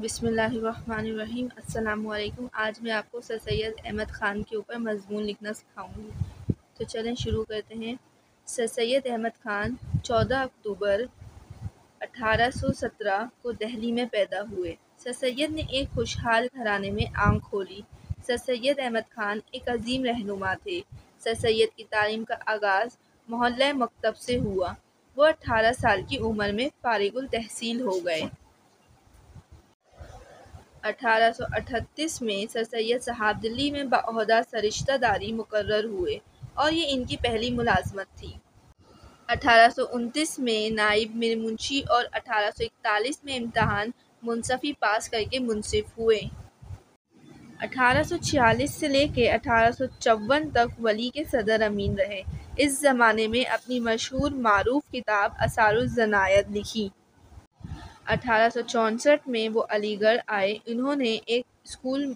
बिसमीम अल्लाम आज मैं आपको सर सैद अहमद ख़ान के ऊपर मजमून लिखना सिखाऊँगी। तो चलें शुरू करते हैं। सर सैद अहमद ख़ान 14 अक्टूबर 1817 को दिल्ली में पैदा हुए। सर सैद ने एक खुशहाल घराने में आँख खोली। सर सैद अहमद ख़ान एक अजीम रहनुमा थे। सर सैद की तालीम का आगाज़ मोहल्ला मकतब से हुआ। वो 18 साल की उम्र में फारिगुल तहसील हो गए। 1838 में सर सैद साहब दिल्ली में बाहदा सरिश्तादारी मुकर हुए और ये इनकी पहली मुलाजमत थी। अठारह सौ उनतीस में नाइब मिर मुंशी और 1841 में इम्तहान मुनसफ़ी पास करके मुनसिफ हुए। 1846 से लेके अठारह तक वली के सदर अमीन रहे। इस ज़माने में अपनी मशहूर मरूफ किताब असारुज़नायत लिखी। अठारह में वो अलीगढ़ आए। इन्होंने एक स्कूल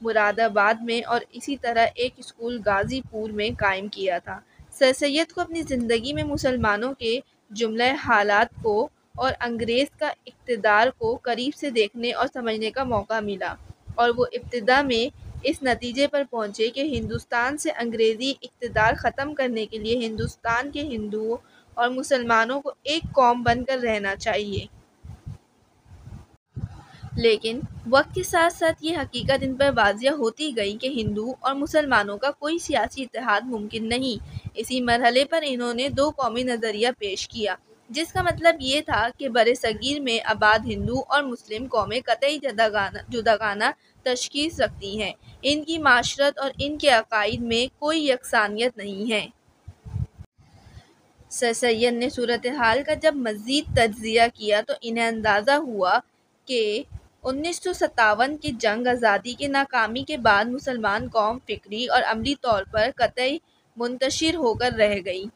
मुरादाबाद में और इसी तरह एक स्कूल गाज़ीपुर में कायम किया था। सर सैद को अपनी ज़िंदगी में मुसलमानों के जुमला हालात को और अंग्रेज़ का इकतदार को करीब से देखने और समझने का मौका मिला और वो इब्तदा में इस नतीजे पर पहुँचे कि हिंदुस्तान से अंग्रेज़ी इकतदार ख़त्म करने के लिए हिंदुस्तान के हिंदुओं और मुसलमानों को एक कौम बनकर रहना चाहिए। लेकिन वक्त के साथ साथ ये हकीकत इन पर वाजिया होती गई कि हिंदू और मुसलमानों का कोई सियासी इतिहाद मुमकिन नहीं। इसी मरहले पर इन्होंने दो कौमी नज़रिया पेश किया, जिसका मतलब ये था कि बर सग़ीर में आबाद हिंदू और मुस्लिम कौमें कतई जदागाना जुदागाना तशखीस रखती हैं। इनकी माशरत और इनके अकायद में कोई यकसानियत नहीं है। सर सैद ने सूरत हाल का जब मज़ीद तजिया किया तो इन्हें अंदाज़ा हुआ कि उन्नीस सौ सत्तावन की जंग आज़ादी की नाकामी के बाद मुसलमान कौम फ़िक्री और अमली तौर पर कतई मुंतशिर होकर रह गई।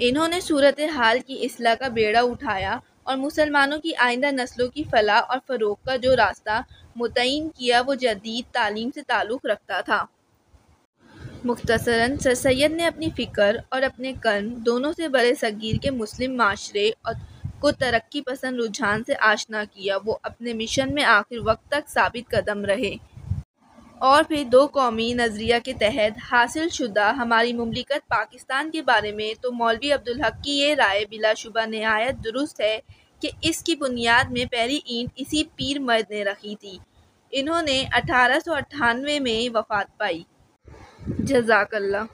इन्होंने सूरत हाल की असलाह का बेड़ा उठाया और मुसलमानों की आइंदा नस्लों की फलाह और फ़रोग का जो रास्ता मुतन किया, वो जदीद तालीम से ताल्लुक़ रखता था। मुख्तसरा सर सैद ने अपनी फ़िक्र और अपने कर्म दोनों से बड़े सग़ीर के मुस्लिम माशरे और को तरक्की पसंद रुझान से आशना किया। वो अपने मिशन में आखिर वक्त तक साबित कदम रहे। और फिर दो कौमी नज़रिया के तहत हासिल शुदा हमारी ममलिकत पाकिस्तान के बारे में तो मौलवी अब्दुल हक की ये राय बिलाशुबा नहायत दुरुस्त है कि इसकी बुनियाद में पहली ईंट इसी पीर मर्द ने रखी थी। इन्होंने अठारह सौ अट्ठानवे में वफ़ात पाई। जजाकल्ला